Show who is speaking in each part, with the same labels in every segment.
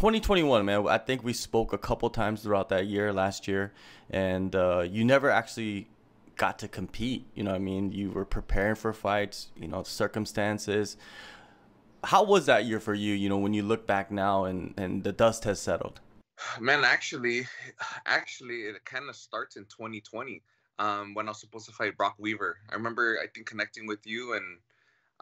Speaker 1: 2021, man. I think we spoke a couple times throughout that year, last year, and uh, you never actually got to compete. You know, I mean, you were preparing for fights. You know, circumstances. How was that year for you? You know, when you look back now and and the dust has settled.
Speaker 2: Man, actually, actually, it kind of starts in 2020 um, when I was supposed to fight Brock Weaver. I remember, I think, connecting with you and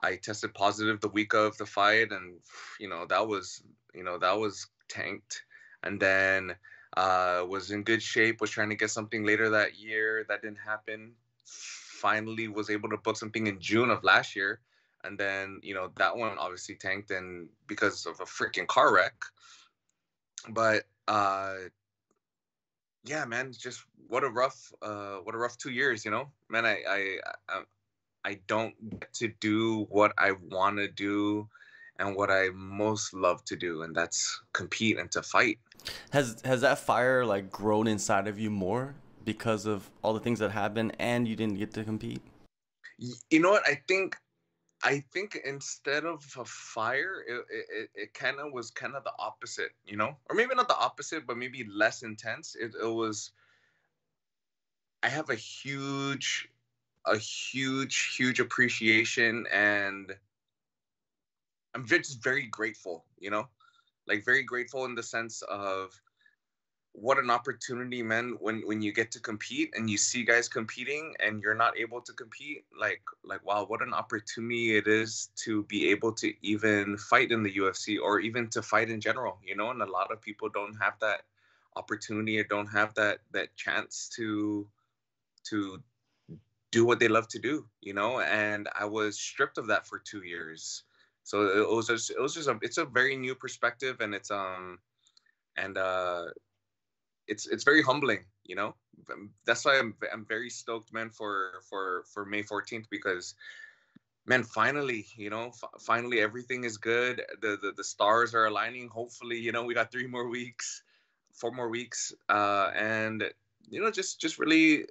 Speaker 2: I tested positive the week of the fight, and you know that was you know that was tanked, and then uh, was in good shape. Was trying to get something later that year. That didn't happen. Finally, was able to book something in June of last year, and then you know that one obviously tanked, and because of a freaking car wreck. But uh, yeah, man, just what a rough, uh, what a rough two years, you know, man. I, I, I I don't get to do what I want to do and what I most love to do, and that's compete and to fight.
Speaker 1: Has has that fire like grown inside of you more because of all the things that happened and you didn't get to compete?
Speaker 2: You know what? I think I think instead of a fire, it it, it kind of was kind of the opposite, you know, or maybe not the opposite, but maybe less intense. It, it was. I have a huge a huge, huge appreciation and I'm just very grateful, you know, like very grateful in the sense of what an opportunity, man, when when you get to compete and you see guys competing and you're not able to compete, like like wow, what an opportunity it is to be able to even fight in the UFC or even to fight in general, you know, and a lot of people don't have that opportunity or don't have that that chance to to do what they love to do, you know. And I was stripped of that for two years, so it was just it was just a it's a very new perspective, and it's um and uh it's it's very humbling, you know. That's why I'm I'm very stoked, man, for for for May 14th because man finally you know f- finally everything is good the, the the stars are aligning hopefully you know we got three more weeks four more weeks uh and you know just just really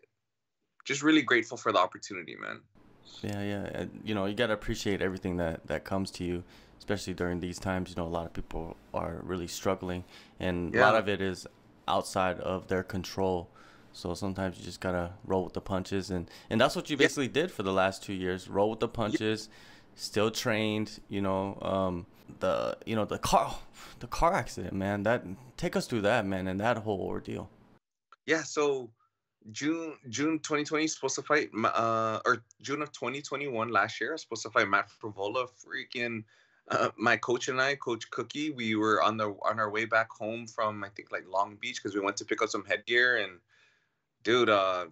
Speaker 2: just really grateful for the opportunity, man.
Speaker 1: Yeah, yeah. You know, you got to appreciate everything that, that comes to you, especially during these times. You know, a lot of people are really struggling, and yeah. a lot of it is outside of their control. So sometimes you just got to roll with the punches. And, and that's what you basically yeah. did for the last two years roll with the punches, yeah. still trained, you know. Um, the you know the car the car accident man that take us through that man and that whole ordeal
Speaker 2: yeah so June June 2020 supposed to fight uh or June of 2021 last year I was supposed to fight Matt Frevola freaking uh, my coach and I coach Cookie we were on the on our way back home from I think like Long Beach because we went to pick up some headgear and dude uh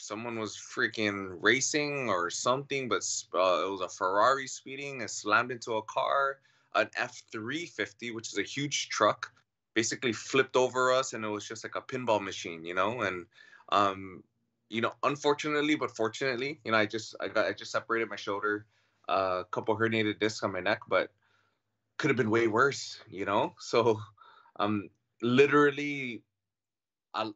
Speaker 2: someone was freaking racing or something but uh, it was a Ferrari speeding and slammed into a car. An F350 which is a huge truck basically flipped over us and it was just like a pinball machine you know? And um, you know, unfortunately, but fortunately, you know, I just I got I just separated my shoulder, a uh, couple herniated discs on my neck, but could have been way worse, you know. So, um, literally, uh,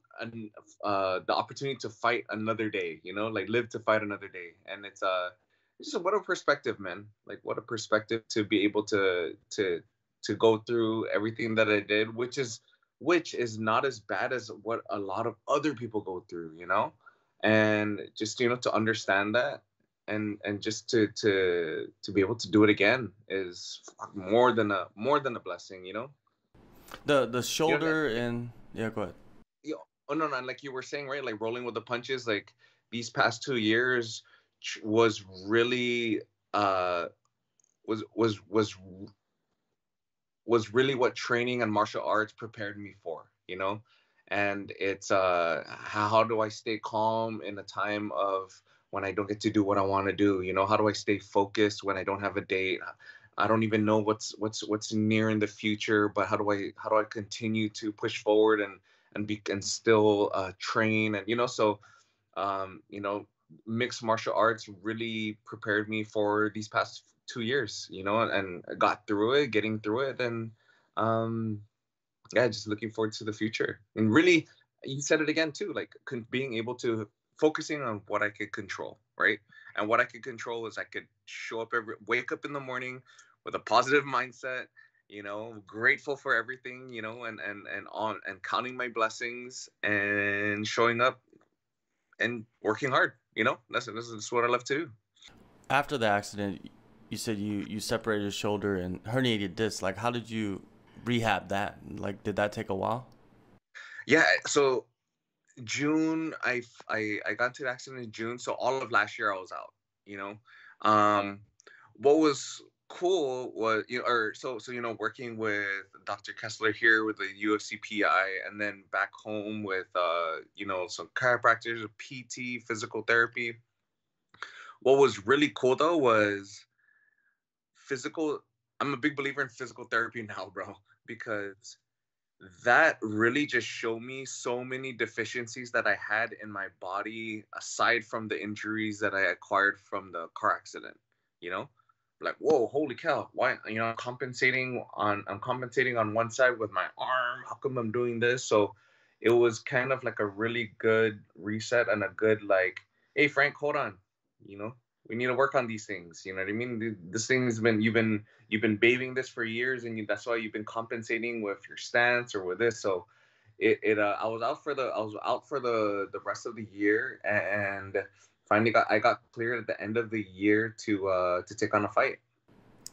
Speaker 2: uh, the opportunity to fight another day, you know, like live to fight another day, and it's uh, it's just what a perspective, man. Like what a perspective to be able to to to go through everything that I did, which is which is not as bad as what a lot of other people go through, you know? And just, you know, to understand that and and just to to to be able to do it again is more than a more than a blessing, you know?
Speaker 1: The the shoulder you know, and yeah, go ahead.
Speaker 2: Yeah, oh no, no, like you were saying, right? Like rolling with the punches, like these past two years was really uh was was was was really what training and martial arts prepared me for, you know? And it's uh how do I stay calm in a time of when I don't get to do what I want to do? You know, how do I stay focused when I don't have a date? I don't even know what's what's what's near in the future, but how do I how do I continue to push forward and and be and still uh, train and you know so um, you know mixed martial arts really prepared me for these past two years, you know, and got through it, getting through it, and um, yeah, just looking forward to the future. And really, you said it again too, like being able to focusing on what I could control, right? And what I could control is I could show up every, wake up in the morning with a positive mindset, you know, grateful for everything, you know, and and and on and counting my blessings and showing up and working hard. You know, that's this is what I love to do.
Speaker 1: After the accident, you said you you separated your shoulder and herniated disc. Like, how did you rehab that? Like, did that take a while?
Speaker 2: Yeah. So June, I I I got into the accident in June. So all of last year I was out. You know, um, what was cool was you know or so so you know working with Dr. Kessler here with the UFCPI and then back home with uh you know some chiropractors, PT, physical therapy. What was really cool though was physical I'm a big believer in physical therapy now, bro, because that really just showed me so many deficiencies that I had in my body aside from the injuries that I acquired from the car accident, you know? like whoa holy cow why you know i'm compensating on i'm compensating on one side with my arm how come i'm doing this so it was kind of like a really good reset and a good like hey frank hold on you know we need to work on these things you know what i mean this thing's been you've been you've been bathing this for years and you, that's why you've been compensating with your stance or with this so it, it uh, i was out for the i was out for the the rest of the year and finally got I got cleared at the end of the year to uh, to take on a fight.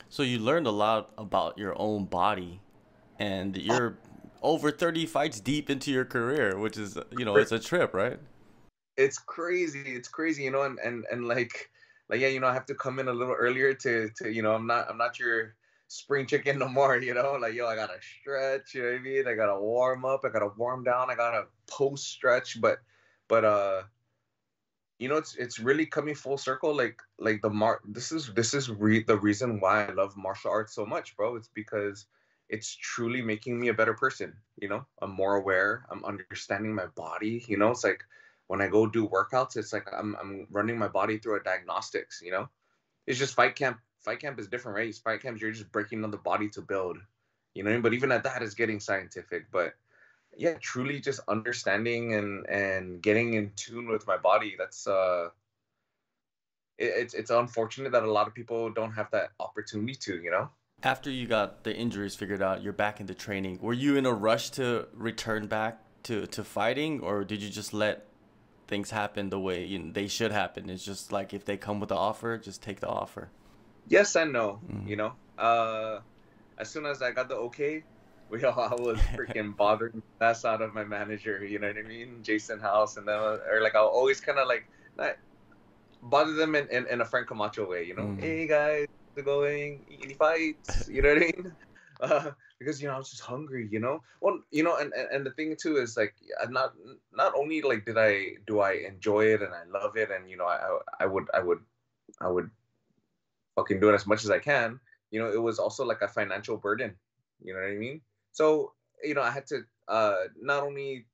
Speaker 1: So you learned a lot about your own body, and you're over thirty fights deep into your career, which is you know it's a trip, right?
Speaker 2: It's crazy. It's crazy, you know, and and and like like yeah, you know, I have to come in a little earlier to to you know I'm not I'm not your spring chicken no more, you know, like yo, I gotta stretch, you know what I mean? I gotta warm up, I gotta warm down, I gotta post stretch, but but uh you know it's it's really coming full circle like like the mar this is this is re- the reason why i love martial arts so much bro. It's because it's truly making me a better person you know? I'm more aware i'm understanding my body you know? It's like when i go do workouts it's like i'm, I'm running my body through a diagnostics you know? It's just fight camp fight camp is different right? Fight camps you're just breaking down the body to build you know but even at that, it's getting scientific but yeah truly just understanding and and getting in tune with my body that's uh it, it's it's unfortunate that a lot of people don't have that opportunity to you know?
Speaker 1: After you got the injuries figured out you're back into training were you in a rush to return back to to fighting or did you just let things happen the way you know, they should happen it's just like if they come with the offer just take the offer
Speaker 2: yes and no mm-hmm. you know uh as soon as i got the okay we all I was freaking bothering that's out of my manager, you know what I mean? Jason House and then or like I'll always kinda like not bother them in, in, in a Frank Camacho way, you know, mm. hey guys, how's it going? Any fights? You know what I mean? Uh, because you know I was just hungry, you know. Well, you know, and, and and the thing too is like not not only like did I do I enjoy it and I love it and you know I I would I would I would fucking do it as much as I can. You know, it was also like a financial burden. You know what I mean? So you know, I had to uh, not only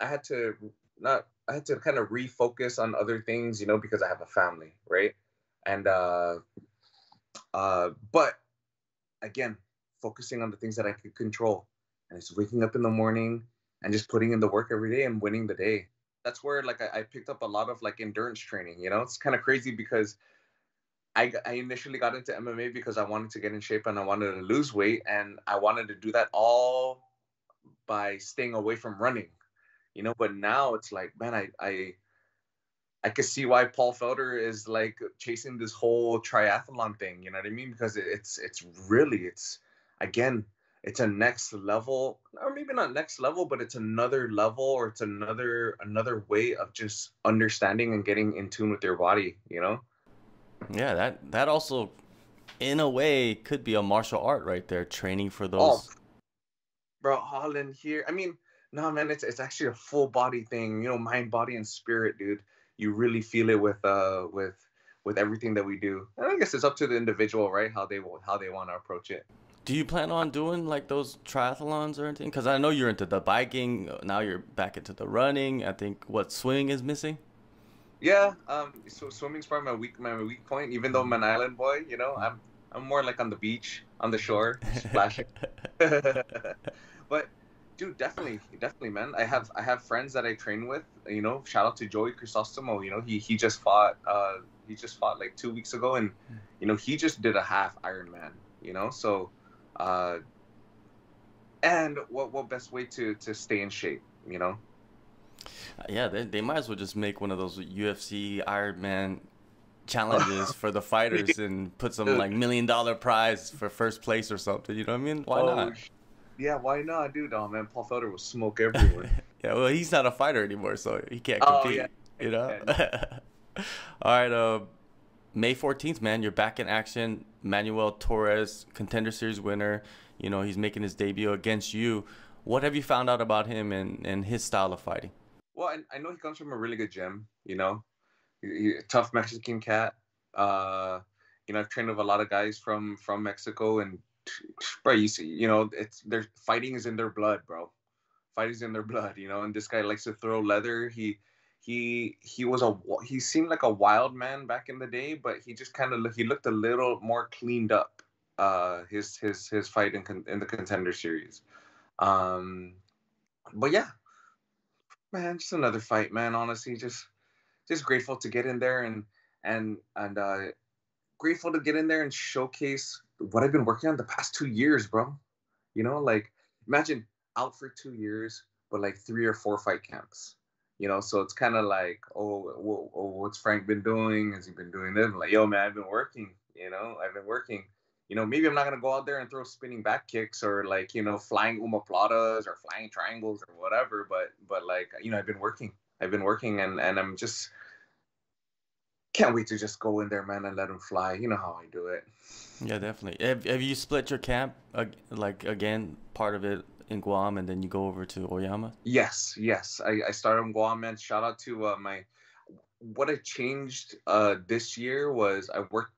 Speaker 2: I had to not I had to kind of refocus on other things, you know, because I have a family, right? And uh, uh, but again, focusing on the things that I could control, and it's waking up in the morning and just putting in the work every day and winning the day. That's where like I, I picked up a lot of like endurance training. You know, it's kind of crazy because I, I initially got into MMA because I wanted to get in shape and I wanted to lose weight and I wanted to do that all by staying away from running, you know. But now it's like, man, I I I could see why Paul Felder is like chasing this whole triathlon thing. You know what I mean? Because it's it's really it's again it's a next level or maybe not next level but it's another level or it's another another way of just understanding and getting in tune with your body you know
Speaker 1: yeah, that that also, in a way, could be a martial art right there, training for those. Oh,
Speaker 2: bro, Holland here. I mean, no, man, it's it's actually a full body thing. You know, mind, body, and spirit, dude. You really feel it with uh with with everything that we do. And I guess it's up to the individual, right? How they will how they want to approach it.
Speaker 1: Do you plan on doing like those triathlons or anything? Because I know you're into the biking. Now you're back into the running. I think what swimming is missing.
Speaker 2: Yeah, um, so swimming's probably my weak my weak point. Even though I'm an island boy, you know, I'm I'm more like on the beach, on the shore, splashing. but dude, definitely, definitely, man. I have I have friends that I train with. You know, shout out to Joey Crisostomo. You know, he he just fought uh he just fought like two weeks ago, and you know he just did a half Ironman. You know, so uh and what what best way to to stay in shape? You know.
Speaker 1: Uh, yeah, they, they might as well just make one of those UFC Iron Man challenges for the fighters and put some like million dollar prize for first place or something. You know what I mean? Why oh, not?
Speaker 2: Yeah, why not, dude? Oh man, Paul Felder will smoke everyone.
Speaker 1: yeah, well, he's not a fighter anymore, so he can't oh, compete. Oh, yeah. You know. All right, uh, May fourteenth, man, you're back in action. Manuel Torres, contender series winner. You know he's making his debut against you. What have you found out about him and, and his style of fighting?
Speaker 2: Well, I, I know he comes from a really good gym. You know, he, he, tough Mexican cat. Uh, you know, I've trained with a lot of guys from from Mexico, and bro, you see, you know, it's their fighting is in their blood, bro. Fighting's in their blood, you know. And this guy likes to throw leather. He he he was a he seemed like a wild man back in the day, but he just kind of he looked a little more cleaned up. Uh, his his his fight in in the contender series. Um, but yeah, man, just another fight, man. Honestly, just just grateful to get in there and and and uh, grateful to get in there and showcase what I've been working on the past two years, bro. You know, like imagine out for two years, but like three or four fight camps. You know, so it's kind of like, oh, oh, what's Frank been doing? Has he been doing this? I'm like, yo, man, I've been working. You know, I've been working. You know, maybe I'm not gonna go out there and throw spinning back kicks or like, you know, flying omoplatas or flying triangles or whatever. But, but like, you know, I've been working. I've been working, and and I'm just can't wait to just go in there, man, and let them fly. You know how I do it.
Speaker 1: Yeah, definitely. Have, have you split your camp, like again, part of it in Guam, and then you go over to Oyama?
Speaker 2: Yes, yes. I, I started in Guam, man. Shout out to uh, my. What I changed uh, this year was I worked.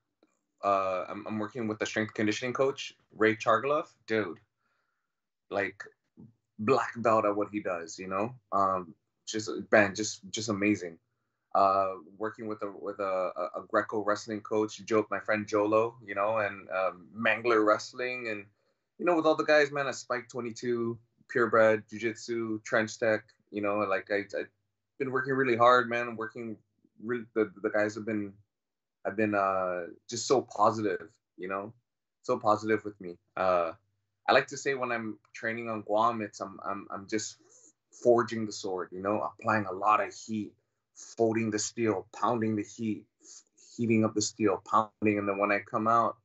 Speaker 2: Uh, I'm, I'm working with the strength conditioning coach Ray Chargalov, dude. Like black belt at what he does, you know. Um, just man, just just amazing uh, working with a with a, a, Greco wrestling coach, Joe, my friend Jolo, you know, and um, Mangler Wrestling, and you know, with all the guys, man, at Spike Twenty Two, Purebred, Jiu Jitsu, Trench Tech, you know, like I, I've been working really hard, man. working really, the the guys have been, I've been uh, just so positive, you know, so positive with me. Uh, I like to say when I'm training on Guam, it's I'm I'm I'm just forging the sword, you know, applying a lot of heat folding the steel, pounding the heat, heating up the steel, pounding, and then when I come out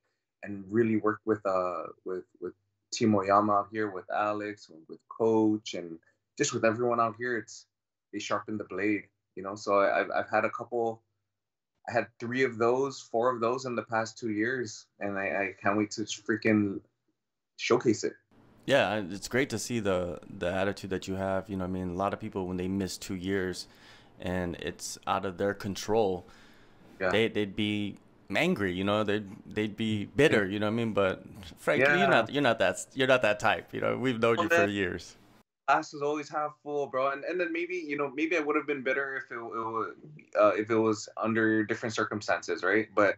Speaker 2: and really work with uh with with Team Oyama out here, with Alex, with Coach, and just with everyone out here, it's they sharpen the blade, you know. So I've I've had a couple. I had three of those, four of those in the past two years, and I, I can't wait to freaking showcase it.
Speaker 1: Yeah, it's great to see the the attitude that you have. You know, I mean, a lot of people when they miss two years, and it's out of their control, yeah. they they'd be angry, you know, they'd they'd be bitter, you know what I mean? But frankly, yeah. you're not you're not that you're not that type, you know. We've known well, you for years.
Speaker 2: Glass is always half full, bro. And and then maybe you know maybe I would have been bitter if it, it uh, if it was under different circumstances, right? But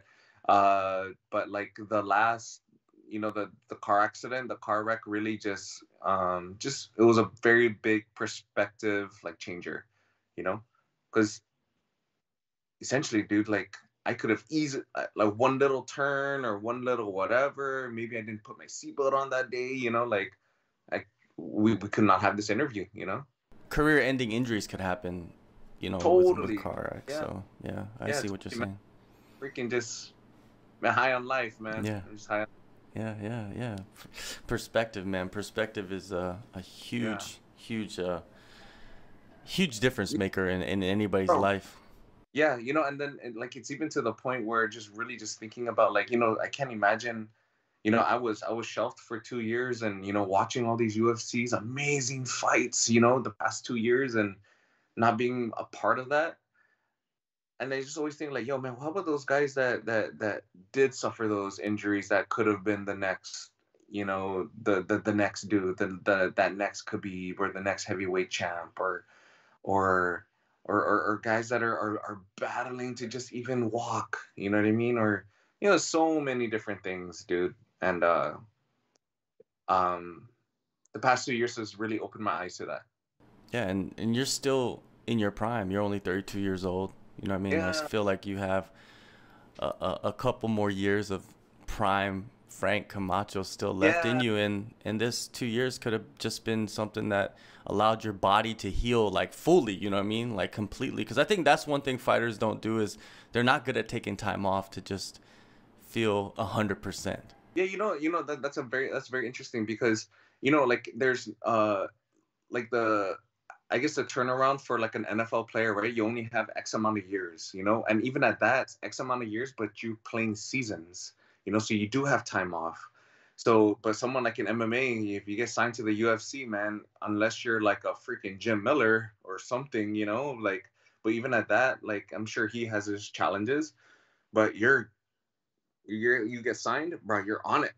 Speaker 2: uh, but like the last you know the the car accident the car wreck really just um just it was a very big perspective like changer you know because essentially, dude, like I could have easily uh, like one little turn or one little whatever. Maybe I didn't put my seatbelt on that day. You know, like I we we could not have this interview. You know,
Speaker 1: career-ending injuries could happen. You know, totally. with, with car wreck. Yeah. So yeah, I yeah, see what you're saying.
Speaker 2: Freaking just high on life, man. Yeah. Just high on
Speaker 1: yeah, yeah, yeah. Perspective, man. Perspective is a, a huge, yeah. huge uh, huge difference maker in, in anybody's Bro. life
Speaker 2: yeah you know and then like it's even to the point where just really just thinking about like you know i can't imagine you know i was i was shelved for two years and you know watching all these ufcs amazing fights you know the past two years and not being a part of that. And i just always think like yo man how about those guys that that that did suffer those injuries that could have been the next you know the the, the next dude the, the that next Khabib or the next heavyweight champ or or or, or, or guys that are, are, are battling to just even walk you know what i mean? Or you know so many different things dude. And uh um the past two years has really opened my eyes to that.
Speaker 1: Yeah and and you're still in your prime. You're only 32 years old. You know what i mean? Yeah. i feel like you have a, a, a couple more years of prime Frank Camacho still left yeah. in you, and and this two years could have just been something that allowed your body to heal like fully. You know what I mean? Like completely. Because I think that's one thing fighters don't do is they're not good at taking time off to just feel a hundred percent.
Speaker 2: Yeah, you know, you know that that's a very that's very interesting because you know like there's uh like the I guess the turnaround for like an NFL player, right? You only have X amount of years, you know, and even at that, X amount of years, but you playing seasons, you know, so you do have time off. So, but someone like an MMA, if you get signed to the UFC, man, unless you're like a freaking Jim Miller or something, you know, like, but even at that, like, I'm sure he has his challenges, but you're, you're, you get signed, bro, you're on it,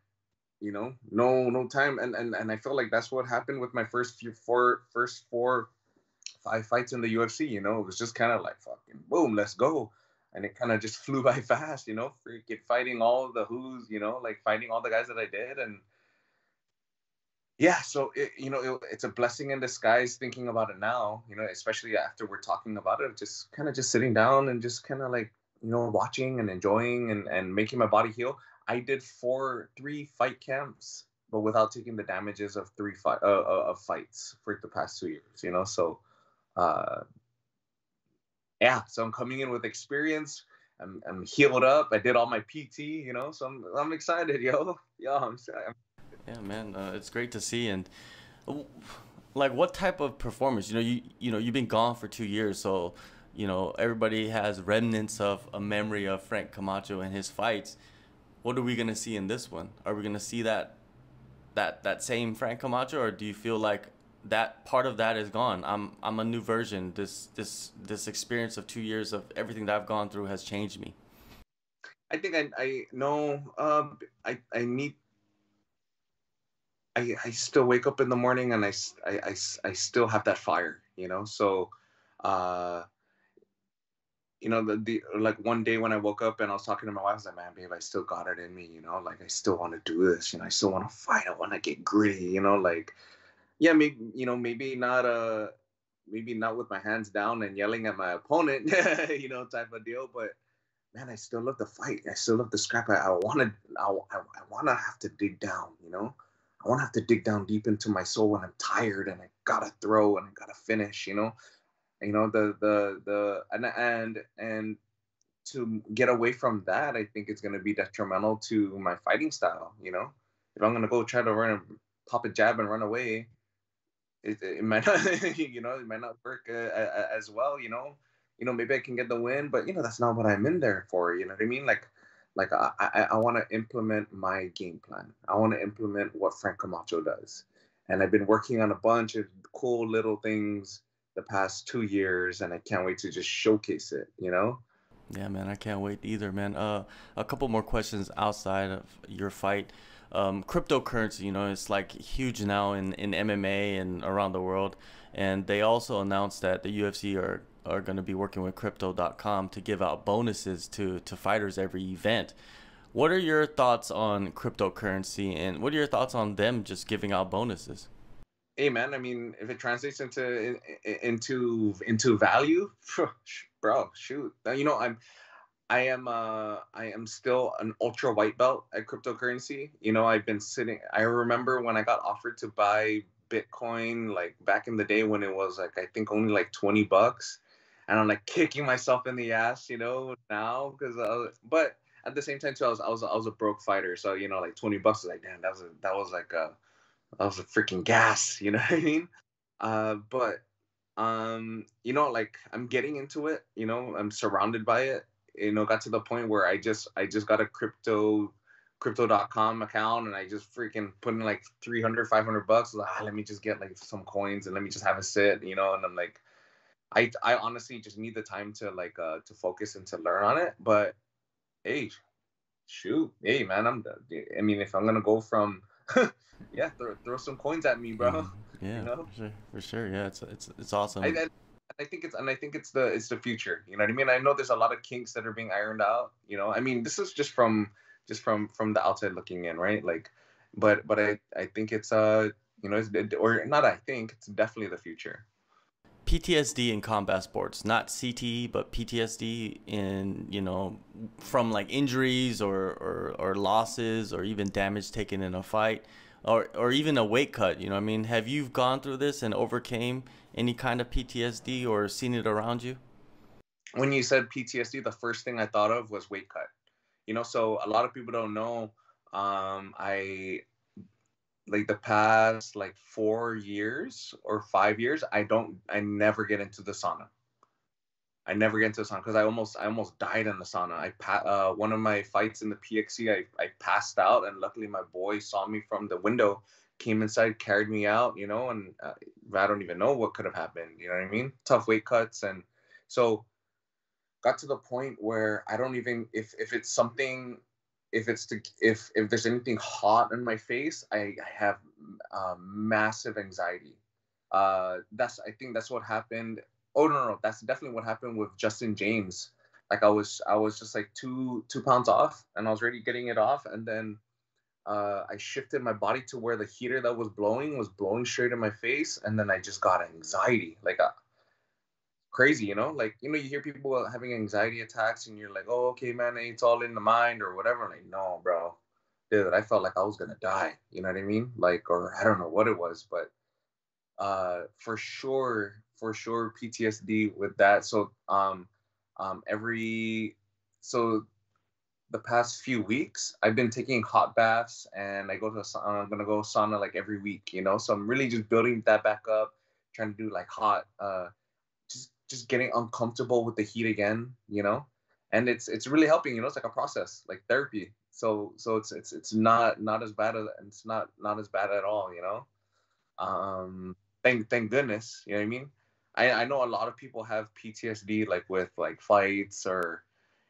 Speaker 2: you know, no, no time. And, and, and I feel like that's what happened with my first few, four, first four five fights in the UFC. You know, it was just kind of like fucking boom, let's go, and it kind of just flew by fast. You know, freaking fighting all the who's, you know, like fighting all the guys that I did, and yeah, so it, you know, it, it's a blessing in disguise thinking about it now. You know, especially after we're talking about it, just kind of just sitting down and just kind of like you know watching and enjoying and and making my body heal. I did four, three fight camps, but without taking the damages of three fight uh, uh, of fights for the past two years. You know, so uh, yeah, so I'm coming in with experience. I'm, I'm healed up. I did all my PT, you know, so I'm, I'm excited, yo. Yo, I'm excited.
Speaker 1: Yeah, man, uh, it's great to see. And like, what type of performance? You know, you you know, you've been gone for two years, so you know everybody has remnants of a memory of Frank Camacho and his fights. What are we gonna see in this one? Are we gonna see that that that same Frank Camacho, or do you feel like that part of that is gone. I'm I'm a new version. This this this experience of two years of everything that I've gone through has changed me.
Speaker 2: I think I I know um I I need I I still wake up in the morning and I I I, I still have that fire, you know. So uh you know the, the like one day when I woke up and I was talking to my wife, I was like, "Man, babe, I still got it in me, you know. Like I still want to do this, you know. I still want to fight. I want to get gritty, you know. Like yeah, maybe you know, maybe not uh maybe not with my hands down and yelling at my opponent, you know, type of deal. But man, I still love the fight. I still love the scrap. I, I want to, I, I, to have to dig down, you know. I want to have to dig down deep into my soul when I'm tired and I gotta throw and I gotta finish, you know. You know the the the and and and to get away from that, I think it's gonna be detrimental to my fighting style. You know, if I'm gonna go try to run and pop a jab and run away, it, it might not, you know, it might not work uh, as well, you know. You know, maybe I can get the win, but you know, that's not what I'm in there for. You know what I mean? Like, like I, I, I want to implement my game plan. I want to implement what Frank Camacho does, and I've been working on a bunch of cool little things the past two years, and I can't wait to just showcase it. You know.
Speaker 1: Yeah, man, I can't wait either, man. Uh, a couple more questions outside of your fight um, cryptocurrency, you know, it's like huge now in, in MMA and around the world. And they also announced that the UFC are, are going to be working with crypto.com to give out bonuses to, to fighters every event. What are your thoughts on cryptocurrency and what are your thoughts on them just giving out bonuses?
Speaker 2: Hey man, I mean, if it translates into into into value, bro, shoot. You know, I'm I am uh I am still an ultra white belt at cryptocurrency. You know, I've been sitting I remember when I got offered to buy Bitcoin like back in the day when it was like I think only like 20 bucks and I'm like kicking myself in the ass, you know, now cuz uh, but at the same time too I was I was I was a broke fighter, so you know like 20 bucks is like damn, that was a, that was like a that was a freaking gas, you know what I mean? Uh but um you know like I'm getting into it, you know, I'm surrounded by it you know got to the point where I just I just got a crypto crypto.com account and I just freaking put in like 300 500 bucks. Like, ah, let me just get like some coins and let me just have a sit you know and I'm like I I honestly just need the time to like uh to focus and to learn on it. But hey shoot hey man I'm I mean if I'm gonna go from yeah throw, throw some coins at me bro.
Speaker 1: Mm, yeah you know? for sure for sure. Yeah it's it's it's awesome.
Speaker 2: I, I think it's and I think it's the it's the future. You know what I mean? I know there's a lot of kinks that are being ironed out. You know, I mean, this is just from just from from the outside looking in, right? Like, but but I I think it's uh you know it's, or not. I think it's definitely the future.
Speaker 1: PTSD in combat sports, not CTE, but PTSD in you know from like injuries or, or or losses or even damage taken in a fight or or even a weight cut. You know, I mean, have you gone through this and overcame any kind of PTSD or seen it around you?
Speaker 2: When you said PTSD, the first thing I thought of was weight cut. You know, so a lot of people don't know. Um, I like the past like four years or five years, I don't, I never get into the sauna. I never get into the sauna because I almost, I almost died in the sauna. I pa- uh, one of my fights in the PXC, I, I passed out, and luckily my boy saw me from the window, came inside, carried me out, you know, and uh, I don't even know what could have happened. You know what I mean? Tough weight cuts, and so got to the point where I don't even if if it's something if it's to if if there's anything hot in my face, I, I have uh, massive anxiety. Uh, that's I think that's what happened. Oh no, no, no, that's definitely what happened with Justin Jaynes. Like I was I was just like two two pounds off, and I was already getting it off, and then uh, I shifted my body to where the heater that was blowing was blowing straight in my face, and then I just got anxiety. Like uh, crazy, you know? Like, you know, you hear people having anxiety attacks and you're like, oh, okay, man, it's all in the mind or whatever. Like, no, bro. Dude, I felt like I was gonna die. You know what I mean? Like, or I don't know what it was, but uh for sure, for sure PTSD with that. So um um every so the past few weeks I've been taking hot baths and I go to a, I'm gonna go sauna like every week, you know. So I'm really just building that back up, trying to do like hot uh just just getting uncomfortable with the heat again, you know, and it's it's really helping. You know, it's like a process, like therapy. So so it's it's it's not not as bad as it's not not as bad at all. You know, um, thank thank goodness. You know what I mean? I I know a lot of people have PTSD like with like fights or.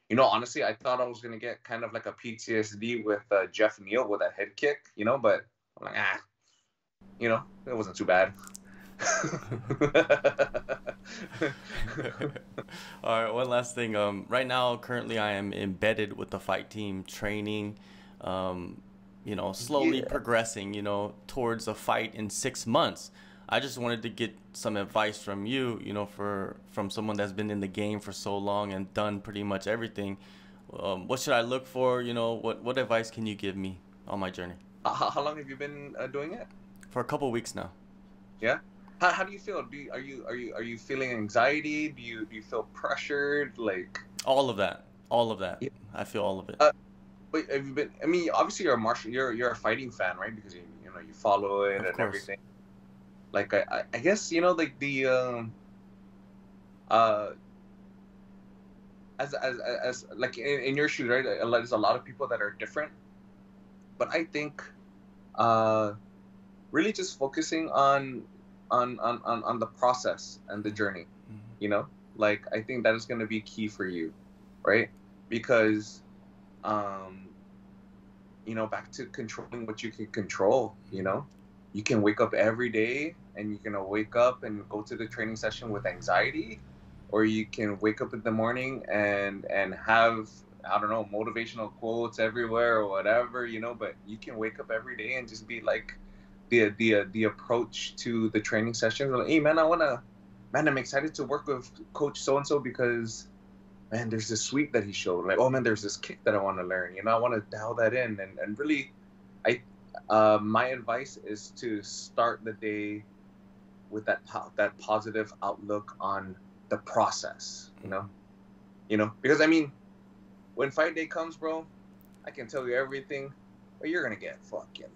Speaker 2: You know, honestly, I thought I was gonna get kind of like a PTSD with uh, Geoff Neal with a head kick, you know, but I'm like, ah, you know, it wasn't too bad.
Speaker 1: All right, one last thing. Um, right now, currently, I am embedded with the fight team, training. Um, you know, slowly yeah. progressing. You know, towards a fight in six months. I just wanted to get some advice from you. You know, for from someone that's been in the game for so long and done pretty much everything. Um, what should I look for? You know, what what advice can you give me on my journey?
Speaker 2: Uh, how, long have you been uh, doing it?
Speaker 1: For a couple weeks now.
Speaker 2: Yeah. How, how do you feel? Do you, are you are you are you feeling anxiety? Do you do you feel pressured? Like
Speaker 1: all of that, all of that. Yeah. I feel all of it.
Speaker 2: Uh, wait, have you been? I mean, obviously you're a martial, you're you're a fighting fan, right? Because you you know you follow it of and course. everything. Like I, I, guess you know like the um uh as as as like in, in your shoes, right? There's a lot of people that are different, but I think uh really just focusing on on on on, on the process and the journey mm-hmm. you know? Like i think that is going to be key for you right? Because um you know back to controlling what you can control you know you can wake up every day and you can wake up and go to the training session with anxiety or you can wake up in the morning and and have i don't know motivational quotes everywhere or whatever you know but you can wake up every day and just be like the the the approach to the training sessions. Like, hey man, I wanna, man, I'm excited to work with Coach so and so because, man, there's this sweep that he showed. Like, oh man, there's this kick that I want to learn. You know, I want to dial that in and and really, I, uh, my advice is to start the day with that po- that positive outlook on the process. You know, you know, because I mean, when fight day comes, bro, I can tell you everything, but you're gonna get fucking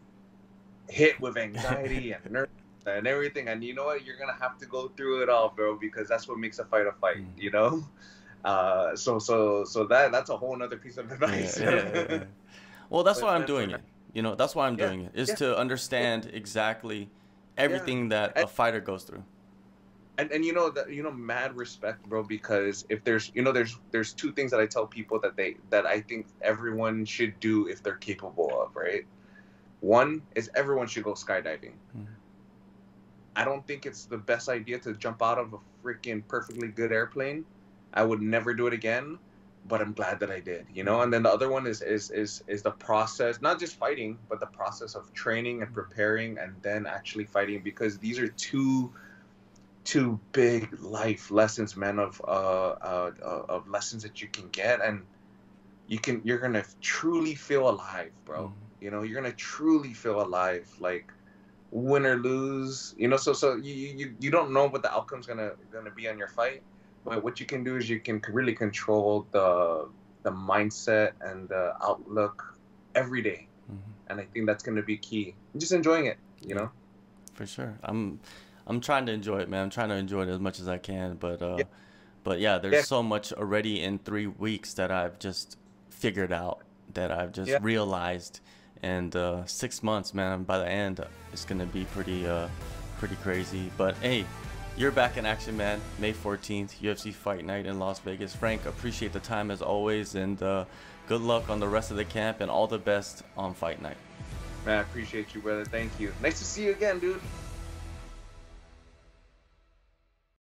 Speaker 2: hit with anxiety and nerves and everything. And you know what? You're gonna have to go through it all, bro, because that's what makes a fight a fight. Mm. You know. Uh, so so so that that's a whole other piece of advice. Yeah, yeah,
Speaker 1: yeah, well, that's but why I'm doing it. You know, that's why I'm doing it is to understand exactly everything that and, a fighter goes through.
Speaker 2: And and you know that you know mad respect, bro, because if there's you know there's there's two things that I tell people that they that I think everyone should do if they're capable of, right? One is everyone should go skydiving. Mm-hmm. I don't think it's the best idea to jump out of a freaking perfectly good airplane. I would never do it again, but I'm glad that I did, you know. And then the other one is is is is the process, not just fighting, but the process of training and preparing and then actually fighting because these are two two big life lessons, man, of uh, uh, uh, of lessons that you can get, and you can you're gonna truly feel alive, bro. Mm-hmm. You know, you're gonna truly feel alive, like win or lose. You know, so so you you, you don't know what the outcome's gonna gonna be on your fight, but what you can do is you can really control the the mindset and the outlook every day. Mm-hmm. and I think that's gonna be key. Just enjoying it, you know.
Speaker 1: For sure, I'm I'm trying to enjoy it, man. I'm trying to enjoy it as much as I can, but uh, yeah. but yeah, there's yeah. so much already in three weeks that I've just figured out that I've just yeah. realized, and uh, six months, man. By the end, it's gonna be pretty uh, pretty crazy. But hey, you're back in action, man. May 14th, UFC Fight Night in Las Vegas. Frank, appreciate the time as always, and uh, good luck on the rest of the camp, and all the best on Fight Night.
Speaker 2: Man, I appreciate you, brother. Thank you. Nice to see you again, dude.